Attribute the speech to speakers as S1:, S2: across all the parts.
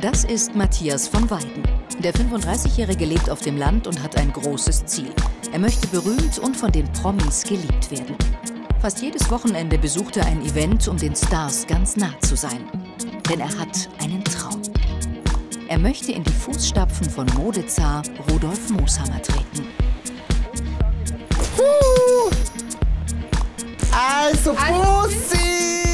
S1: Das ist Matthias von Weiden. Der 35-Jährige lebt auf dem Land und hat ein großes Ziel. Er möchte berühmt und von den Promis geliebt werden. Fast jedes Wochenende besucht er ein Event, um den Stars ganz nah zu sein. Denn er hat einen Traum. Er möchte in die Fußstapfen von Modezar Rudolf Mooshammer treten.
S2: Also Bussi!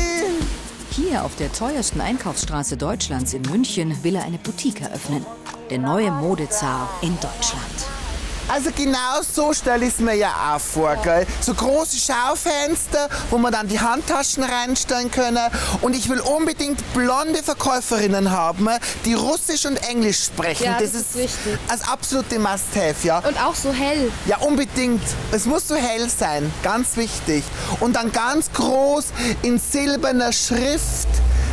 S1: Hier auf der teuersten Einkaufsstraße Deutschlands in München will er eine Boutique eröffnen. Der neue Modezar in Deutschland.
S2: Also genau so stelle ich es mir ja auch vor, gell? So große Schaufenster, wo man dann die Handtaschen reinstellen können. Und ich will unbedingt blonde Verkäuferinnen haben, die Russisch und Englisch sprechen.
S3: Ja, das, das ist wichtig.
S2: Als absolute Must-have, ja.
S3: Und auch so hell.
S2: Ja, unbedingt. Es muss so hell sein, ganz wichtig. Und dann ganz groß in silberner Schrift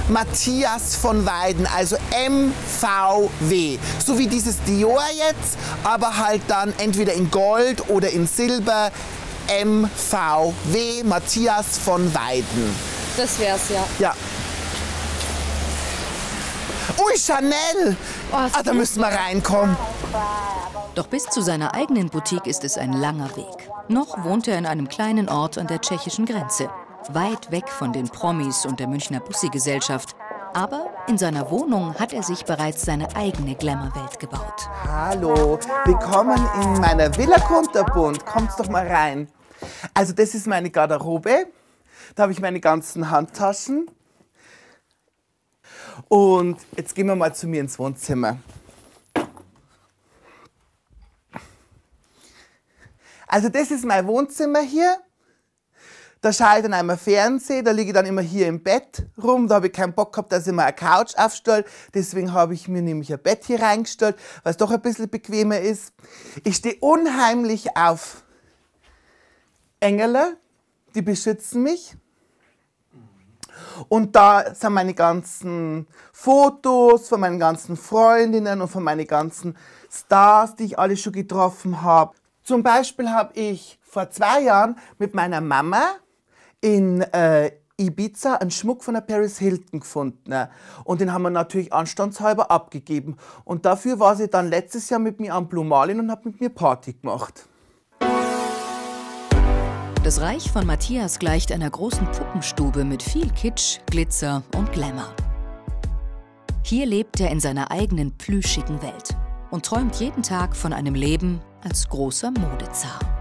S2: Matthias von Weiden, also MVW. So wie dieses Dior jetzt, aber halt dann entweder in Gold oder in Silber. MVW, Matthias von Weiden.
S3: Das wär's, ja.
S2: Ja. Ui, Chanel! Oh, ah, da müssen wir reinkommen.
S1: Doch bis zu seiner eigenen Boutique ist es ein langer Weg. Noch wohnt er in einem kleinen Ort an der tschechischen Grenze weit weg von den Promis und der Münchner Bussi-Gesellschaft. Aber in seiner Wohnung hat er sich bereits seine eigene Glamour-Welt gebaut.
S2: Hallo, willkommen in meiner Villa Kunterbund. Kommt doch mal rein. Also das ist meine Garderobe. Da habe ich meine ganzen Handtaschen. Und jetzt gehen wir mal zu mir ins Wohnzimmer. Also das ist mein Wohnzimmer hier. Da schaue ich dann einmal Fernsehen, da liege ich dann immer hier im Bett rum. Da habe ich keinen Bock gehabt, dass ich mir eine Couch aufstelle. Deswegen habe ich mir nämlich ein Bett hier reingestellt, weil es doch ein bisschen bequemer ist. Ich stehe unheimlich auf Engel, die beschützen mich. Und da sind meine ganzen Fotos von meinen ganzen Freundinnen und von meinen ganzen Stars, die ich alle schon getroffen habe. Zum Beispiel habe ich vor zwei Jahren mit meiner Mama in äh, Ibiza einen Schmuck von der Paris Hilton gefunden. Und den haben wir natürlich anstandshalber abgegeben. Und dafür war sie dann letztes Jahr mit mir am Blue Marlin und hat mit mir Party gemacht.
S1: Das Reich von Matthias gleicht einer großen Puppenstube mit viel Kitsch, Glitzer und Glamour. Hier lebt er in seiner eigenen plüschigen Welt und träumt jeden Tag von einem Leben als großer Modezar.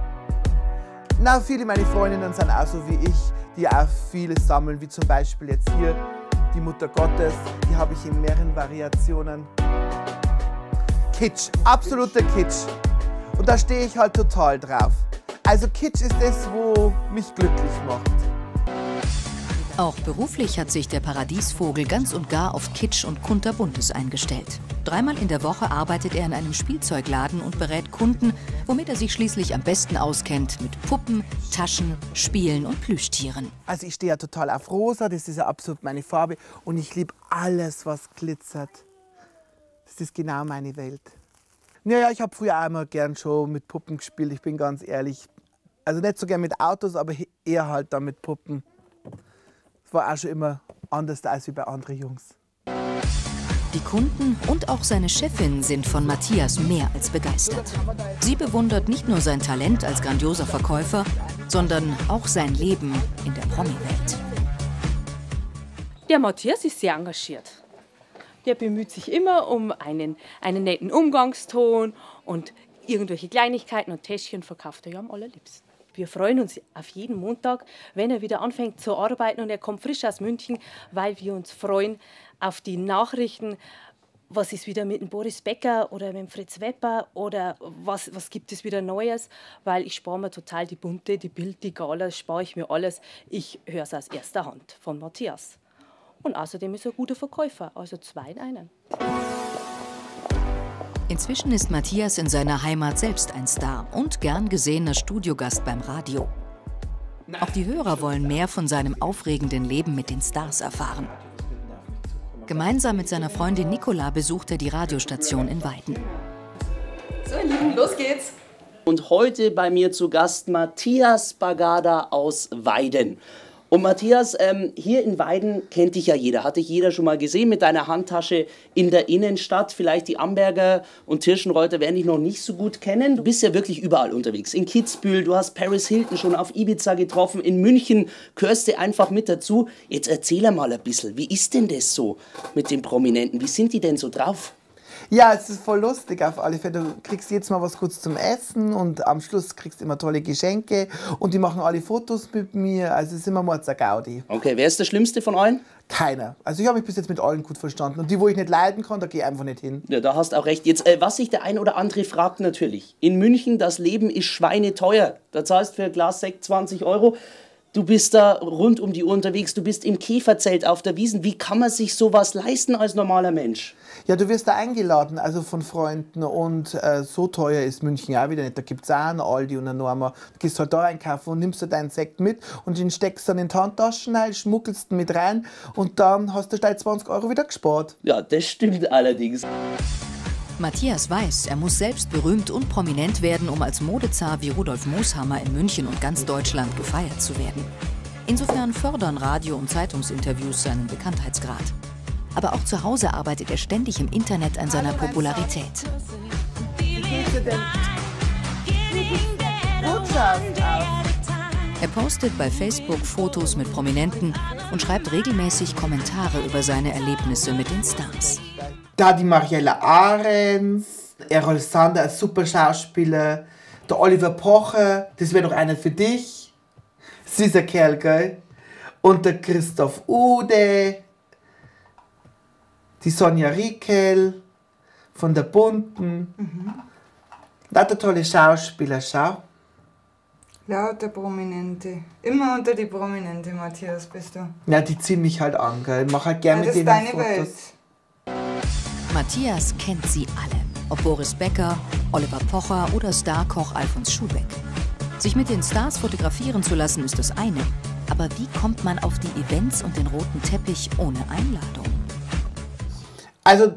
S2: Na, viele meiner Freundinnen sind auch so wie ich, die auch vieles sammeln, wie zum Beispiel jetzt hier die Mutter Gottes. Die habe ich in mehreren Variationen. Kitsch, absoluter Kitsch. Und da stehe ich halt total drauf. Also Kitsch ist das, wo mich glücklich macht.
S1: Auch beruflich hat sich der Paradiesvogel ganz und gar auf Kitsch und kunterbuntes eingestellt. Dreimal in der Woche arbeitet er in einem Spielzeugladen und berät Kunden, womit er sich schließlich am besten auskennt mit Puppen, Taschen, Spielen und Plüschtieren.
S2: Also ich stehe ja total auf Rosa, das ist ja absolut meine Farbe und ich liebe alles, was glitzert. Das ist genau meine Welt. Naja, ich habe früher einmal gern schon mit Puppen gespielt, ich bin ganz ehrlich. Also nicht so gern mit Autos, aber eher halt dann mit Puppen war auch schon immer anders als wie bei anderen Jungs.
S1: Die Kunden und auch seine Chefin sind von Matthias mehr als begeistert. Sie bewundert nicht nur sein Talent als grandioser Verkäufer, sondern auch sein Leben in der Promi-Welt.
S4: Der Matthias ist sehr engagiert. Der bemüht sich immer um einen, einen netten Umgangston und irgendwelche Kleinigkeiten und Täschchen verkauft er ja am allerliebsten. Wir freuen uns auf jeden Montag, wenn er wieder anfängt zu arbeiten und er kommt frisch aus München, weil wir uns freuen auf die Nachrichten. Was ist wieder mit dem Boris Becker oder mit dem Fritz Wepper oder was, was gibt es wieder Neues? Weil ich spare mir total die Bunte, die Bild, die Gala, spare ich mir alles. Ich höre es aus erster Hand von Matthias. Und außerdem ist er ein guter Verkäufer, also zwei in einen.
S1: Inzwischen ist Matthias in seiner Heimat selbst ein Star und gern gesehener Studiogast beim Radio. Auch die Hörer wollen mehr von seinem aufregenden Leben mit den Stars erfahren. Gemeinsam mit seiner Freundin Nicola besucht er die Radiostation in Weiden.
S5: So, ihr Lieben, los geht's! Und heute bei mir zu Gast Matthias Bagada aus Weiden.
S6: Und Matthias, ähm, hier in Weiden kennt dich ja jeder, hat dich jeder schon mal gesehen mit deiner Handtasche in der Innenstadt. Vielleicht die Amberger und Tirschenreuter werden dich noch nicht so gut kennen. Du bist ja wirklich überall unterwegs. In Kitzbühel, du hast Paris Hilton schon auf Ibiza getroffen, in München gehörst du einfach mit dazu. Jetzt erzähl mal ein bisschen, wie ist denn das so mit den Prominenten? Wie sind die denn so drauf?
S2: Ja, es ist voll lustig auf alle Fälle. Du kriegst jetzt mal was kurz zum Essen und am Schluss kriegst du immer tolle Geschenke und die machen alle Fotos mit mir. Also es ist immer mal Gaudi.
S6: Okay, wer ist der Schlimmste von allen?
S2: Keiner. Also ich habe mich bis jetzt mit allen gut verstanden. Und die, wo ich nicht leiden kann, da gehe ich einfach nicht hin.
S6: Ja, da hast auch recht. Jetzt, äh, was sich der ein oder andere fragt natürlich. In München, das Leben ist schweineteuer. Da zahlst du für ein Glas Sekt 20 Euro. Du bist da rund um die Uhr unterwegs, du bist im Käferzelt auf der Wiesen. Wie kann man sich sowas leisten als normaler Mensch?
S2: Ja, du wirst da eingeladen, also von Freunden. Und äh, so teuer ist München auch wieder nicht. Da gibt es auch einen Aldi und einen Norma. Du gehst halt da einkaufen und nimmst du deinen Sekt mit und den steckst dann in die Handtaschen rein, schmuggelst ihn mit rein und dann hast du deine 20 Euro wieder gespart.
S6: Ja, das stimmt allerdings.
S1: Matthias weiß, er muss selbst berühmt und prominent werden, um als Modezar wie Rudolf Mooshammer in München und ganz Deutschland gefeiert zu werden. Insofern fördern Radio- und Zeitungsinterviews seinen Bekanntheitsgrad. Aber auch zu Hause arbeitet er ständig im Internet an seiner Popularität. Er postet bei Facebook Fotos mit Prominenten und schreibt regelmäßig Kommentare über seine Erlebnisse mit den Stars.
S2: Da die Marielle Ahrens, Errol Sander als super Schauspieler, der Oliver Pocher, das wäre doch einer für dich. Süßer Kerl, gell? Und der Christoph Ude, die Sonja Riekel von der Bunten. Mhm. Lauter tolle Schauspieler, schau.
S7: Lauter Prominente. Immer unter die Prominente, Matthias, bist du.
S2: Ja, die ziehen mich halt an, gell? Ich mach halt gerne
S7: Ja,
S2: mit
S7: das ist
S2: denen
S7: deine
S2: Fotos.
S7: Welt.
S1: Matthias kennt sie alle. Ob Boris Becker, Oliver Pocher oder Starkoch Alfons Schubeck. Sich mit den Stars fotografieren zu lassen ist das eine. Aber wie kommt man auf die Events und den roten Teppich ohne Einladung?
S2: Also,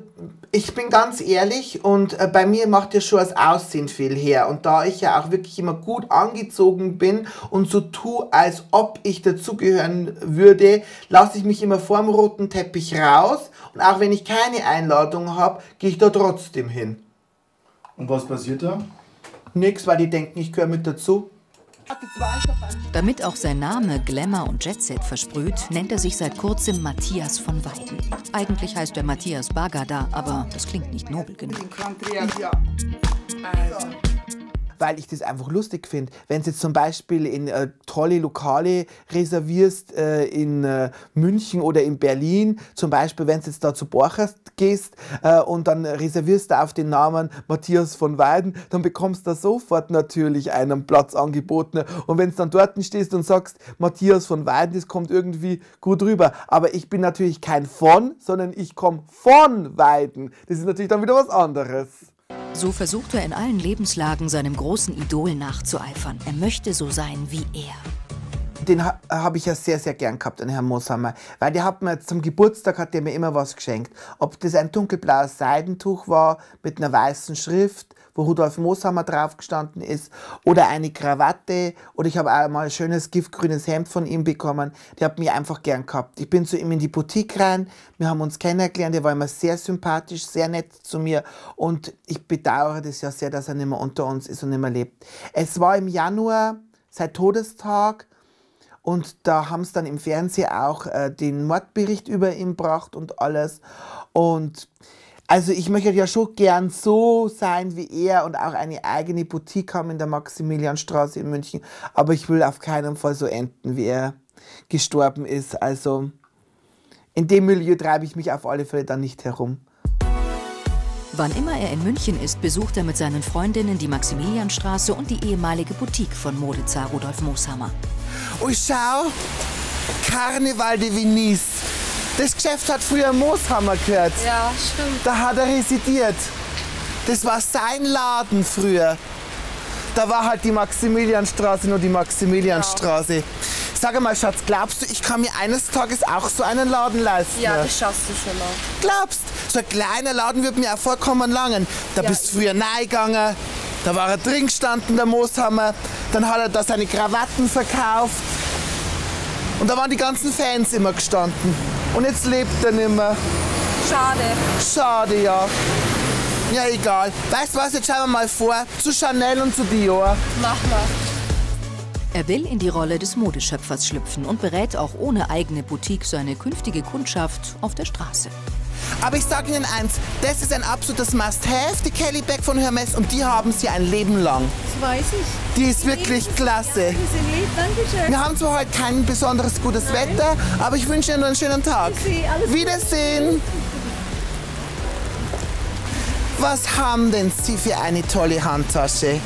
S2: ich bin ganz ehrlich und äh, bei mir macht ja schon das Aussehen viel her. Und da ich ja auch wirklich immer gut angezogen bin und so tue, als ob ich dazugehören würde, lasse ich mich immer vorm roten Teppich raus. Und auch wenn ich keine Einladung habe, gehe ich da trotzdem hin.
S8: Und was passiert da?
S2: Nix, weil die denken, ich gehöre mit dazu.
S1: Damit auch sein Name Glamour und Jetset versprüht, nennt er sich seit kurzem Matthias von Weiden. Eigentlich heißt er Matthias Bagada, aber das klingt nicht nobel genug.
S2: Weil ich das einfach lustig finde. Wenn du jetzt zum Beispiel in äh, tolle Lokale reservierst, äh, in äh, München oder in Berlin, zum Beispiel, wenn du jetzt da zu Borchers gehst äh, und dann reservierst du auf den Namen Matthias von Weiden, dann bekommst du sofort natürlich einen Platz angeboten. Und wenn du dann dort stehst und sagst, Matthias von Weiden, das kommt irgendwie gut rüber. Aber ich bin natürlich kein von, sondern ich komme von Weiden. Das ist natürlich dann wieder was anderes.
S1: So versucht er in allen Lebenslagen seinem großen Idol nachzueifern. Er möchte so sein wie er.
S2: Den ha habe ich ja sehr, sehr gern gehabt, den Herrn Mooshammer. Weil der hat mir zum Geburtstag hat der mir immer was geschenkt. Ob das ein dunkelblaues Seidentuch war mit einer weißen Schrift, wo Rudolf Mooshammer drauf gestanden ist, oder eine Krawatte, oder ich habe auch mal ein schönes giftgrünes Hemd von ihm bekommen. Der hat mich einfach gern gehabt. Ich bin zu ihm in die Boutique rein, wir haben uns kennengelernt, er war immer sehr sympathisch, sehr nett zu mir und ich bedauere das ja sehr, dass er nicht mehr unter uns ist und nicht mehr lebt. Es war im Januar, sein Todestag, und da haben sie dann im Fernsehen auch äh, den Mordbericht über ihn gebracht und alles. Und also ich möchte ja schon gern so sein wie er und auch eine eigene Boutique haben in der Maximilianstraße in München. Aber ich will auf keinen Fall so enden, wie er gestorben ist. Also in dem Milieu treibe ich mich auf alle Fälle dann nicht herum.
S1: Wann immer er in München ist, besucht er mit seinen Freundinnen die Maximilianstraße und die ehemalige Boutique von Modezar Rudolf Mooshammer.
S2: Oh, schau! Carneval de Venice. Das Geschäft hat früher Mooshammer gehört.
S3: Ja, stimmt.
S2: Da hat er residiert. Das war sein Laden früher. Da war halt die Maximilianstraße nur die Maximilianstraße. Sag mal, Schatz, glaubst du, ich kann mir eines Tages auch so einen Laden leisten?
S3: Ja, das schaffst du schon noch.
S2: Glaubst, so ein kleiner Laden wird mir auch vollkommen langen. Da
S3: Ja.
S2: bist du früher reingegangen, da war er drin gestanden, der Mooshammer. Dann hat er da seine Krawatten verkauft. Und da waren die ganzen Fans immer gestanden. Und jetzt lebt er nicht mehr.
S3: Schade.
S2: Schade, ja. Ja, egal. Weißt du was, jetzt schauen wir mal vor. Zu Chanel und zu Dior.
S3: Mach mal.
S1: Er will in die Rolle des Modeschöpfers schlüpfen und berät auch ohne eigene Boutique seine künftige Kundschaft auf der Straße.
S2: Aber ich sage Ihnen eins, das ist ein absolutes Must-Have, die Kelly Beck von Hermes, und die haben sie ein Leben lang.
S9: Das weiß ich.
S2: Die ist wirklich klasse.
S9: Sie sind lieb, schön.
S2: Wir haben zwar heute kein besonderes gutes Wetter, aber ich wünsche Ihnen einen schönen Tag. Wiedersehen. Was haben denn Sie für eine tolle Handtasche?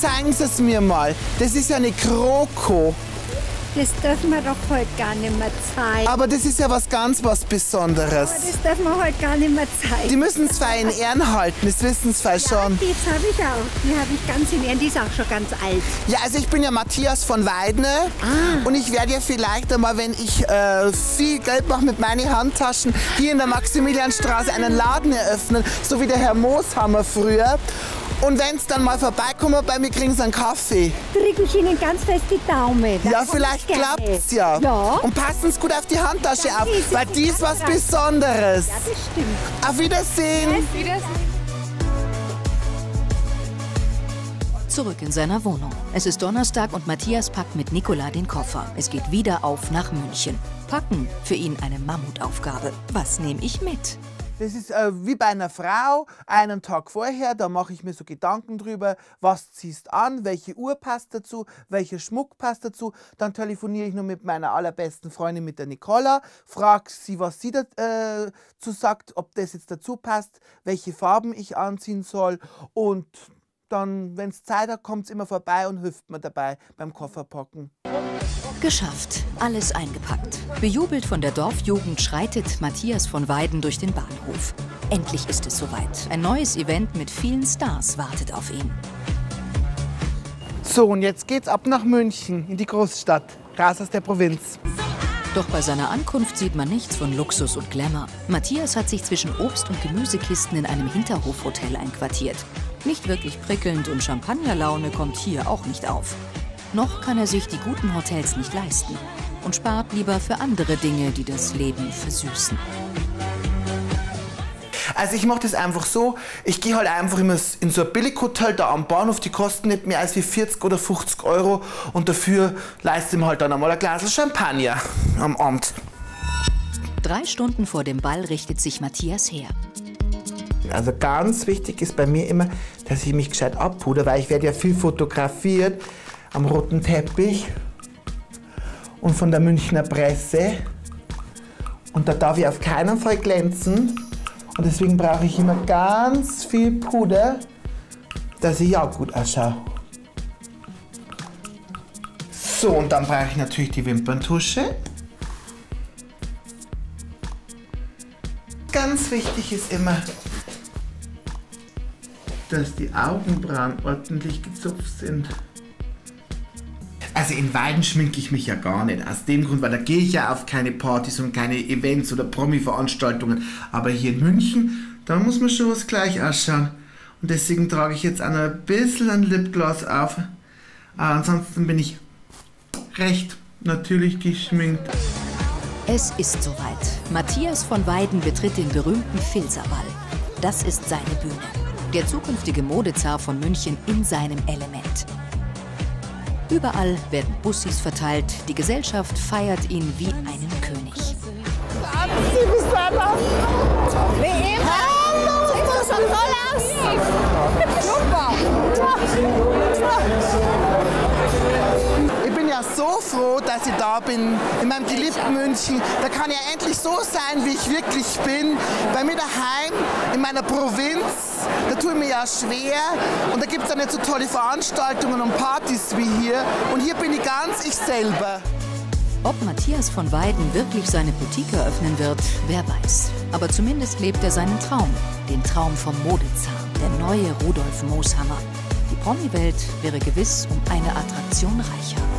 S2: Zeigen Sie es mir mal. Das ist ja eine Kroko.
S9: Das dürfen wir doch heute gar nicht mehr zeigen.
S2: Aber das ist ja was ganz was Besonderes.
S9: Das dürfen wir heute gar nicht mehr zeigen.
S2: Die müssen es in Ehren halten, das wissen Sie
S9: ja,
S2: schon.
S9: die habe ich auch. Die habe ich ganz in Ehren. Die ist auch schon ganz alt.
S2: Ja, also ich bin ja Matthias von Weidne und ich werde ja vielleicht einmal, wenn ich äh, viel Geld mache mit meinen Handtaschen, hier in der Maximilianstraße einen Laden eröffnen, so wie der Herr Mooshammer früher. Und wenn es dann mal vorbeikommen bei mir, kriegen Sie einen Kaffee.
S9: Drücken Sie Ihnen ganz fest die Daumen. Da
S2: Ja, vielleicht
S9: ich gerne.
S2: klappt's ja.
S9: Ja.
S2: Und passen Sie gut auf die Handtasche auf, weil die ist was Besonderes.
S9: Ja, das stimmt.
S2: Auf Wiedersehen.
S1: Zurück in seiner Wohnung. Es ist Donnerstag und Matthias packt mit Nicola den Koffer. Es geht wieder auf nach München. Packen für ihn eine Mammutaufgabe. Was nehme ich mit?
S2: Das ist äh, wie bei einer Frau, einen Tag vorher, da mache ich mir so Gedanken drüber, was ziehst an, welche Uhr passt dazu, welcher Schmuck passt dazu. Dann telefoniere ich nur mit meiner allerbesten Freundin, mit der Nicola, frage sie, was sie dazu sagt, ob das jetzt dazu passt, welche Farben ich anziehen soll und dann, wenn es Zeit hat, kommt es immer vorbei und hilft mir dabei beim Kofferpacken.
S1: Geschafft. Alles eingepackt. Bejubelt von der Dorfjugend schreitet Matthias von Weiden durch den Bahnhof. Endlich ist es soweit. Ein neues Event mit vielen Stars wartet auf ihn.
S2: So, und jetzt geht's ab nach München, in die Großstadt, raus aus der Provinz.
S1: Doch bei seiner Ankunft sieht man nichts von Luxus und Glamour. Matthias hat sich zwischen Obst- und Gemüsekisten in einem Hinterhofhotel einquartiert. Nicht wirklich prickelnd und Champagnerlaune kommt hier auch nicht auf. Noch kann er sich die guten Hotels nicht leisten und spart lieber für andere Dinge, die das Leben versüßen.
S2: Also ich mache das einfach so, ich gehe halt einfach immer in so ein Billighotel da am Bahnhof, die kosten nicht mehr als wie 40 oder 50 Euro und dafür leiste ich mir halt dann einmal ein Glas Champagner am Abend.
S1: Drei Stunden vor dem Ball richtet sich Matthias her.
S2: Also ganz wichtig ist bei mir immer, dass ich mich gescheit abpuder, weil ich werde ja viel fotografiert am roten Teppich und von der Münchner Presse. Und da darf ich auf keinen Fall glänzen. Und deswegen brauche ich immer ganz viel Puder, dass ich auch gut ausschaue. So, und dann brauche ich natürlich die Wimperntusche. Ganz wichtig ist immer, dass die Augenbrauen ordentlich gezupft sind. Also in Weiden schminke ich mich ja gar nicht. Aus dem Grund, weil da gehe ich ja auf keine Partys und keine Events oder Promi-Veranstaltungen. Aber hier in München, da muss man schon was gleich ausschauen. Und deswegen trage ich jetzt auch noch ein bisschen ein Lipgloss auf. Aber ansonsten bin ich recht natürlich geschminkt.
S1: Es ist soweit. Matthias von Weiden betritt den berühmten Filzerball. Das ist seine Bühne. Der zukünftige Modezar von München in seinem Element. Überall werden Bussis verteilt. Die Gesellschaft feiert ihn wie einen König.
S9: Super.
S2: Ja so froh, dass ich da bin, in meinem geliebten München. Da kann ich ja endlich so sein, wie ich wirklich bin. Bei mir daheim, in meiner Provinz, da tue ich mir ja schwer. Und da gibt es ja nicht so tolle Veranstaltungen und Partys wie hier. Und hier bin ich ganz ich selber.
S1: Ob Matthias von Weiden wirklich seine Boutique eröffnen wird, wer weiß. Aber zumindest lebt er seinen Traum. Den Traum vom Modezar, der neue Rudolf Mooshammer. Die Promi-Welt wäre gewiss um eine Attraktion reicher.